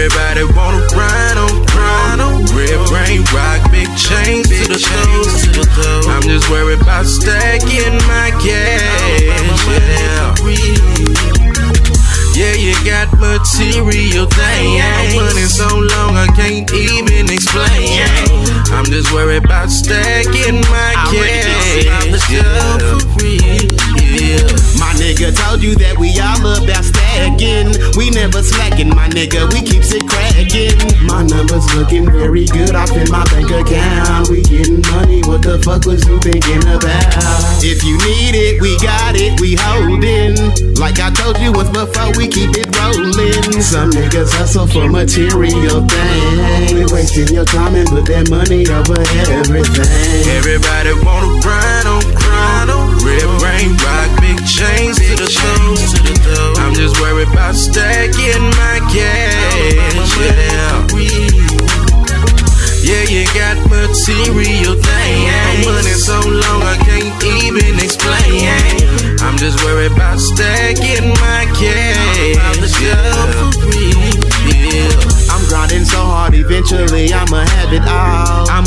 Everybody wanna grind on, grind on. Red rain, rock, big chains to the toes. I'm just worried about stacking my cash. Yeah, you got material things. Money so long I can't even explain. I'm just worried about stacking my cash. Yeah. My nigga told you that we all about stacking. We never slacking, my nigga. We keeps it cracking. My numbers looking very good off in my bank account. We getting money. What the fuck was you thinking about? If you need it, we got it. We holding. Like I told you once before, we keep it rolling. Some niggas hustle for material things. We wasting your time and put that money over everything. Everybody wanna grind on,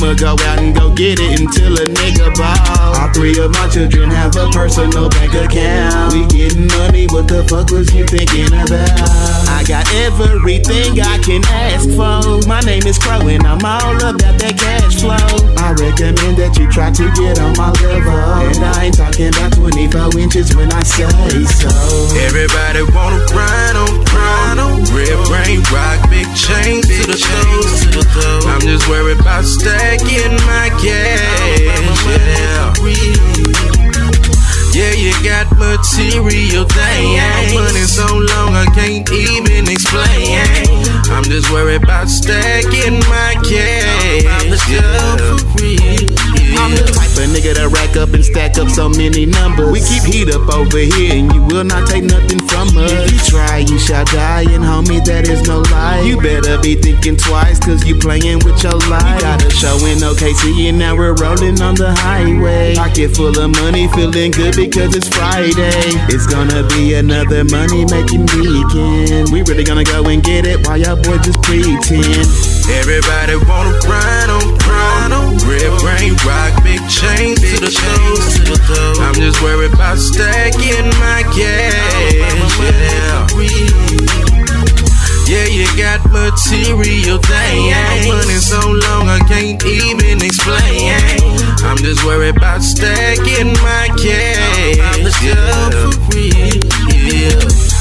I'ma go out and go get it until a nigga ball. All three of my children have a personal bank account. We getting money, what the fuck was you thinking about? I got everything I can ask for. My name is Cro and I'm all about that cash flow. I recommend that you try to get on my level. And I ain't talking about 25 inches when I say so. Everybody wanna grind on, grind on. Red rain, rock, big toe. I'm just worried about stacking my cash. Yeah. Yeah, you got material things. Money so long I can't even explain. I'm just worried about stacking my cash. Yeah. I'm the type of nigga to rack up and stack up so many numbers. We keep heat up over here and you will not take nothing from us. Shall die, and homie, that is no lie. You better be thinking twice, cause you playing with your life. We got a show in OKC and now we're rolling on the highway. Pocket full of money, feeling good because it's Friday. It's gonna be another money making weekend. We really gonna go and get it while y'all boy just pretend. Everybody wanna grind on, grind on. Red rain, rock, big chains to the toe. I'm just worried about stacking my cash. got material things. I'm running so long, I can't even explain. I'm just worried about stacking my cash. Yeah.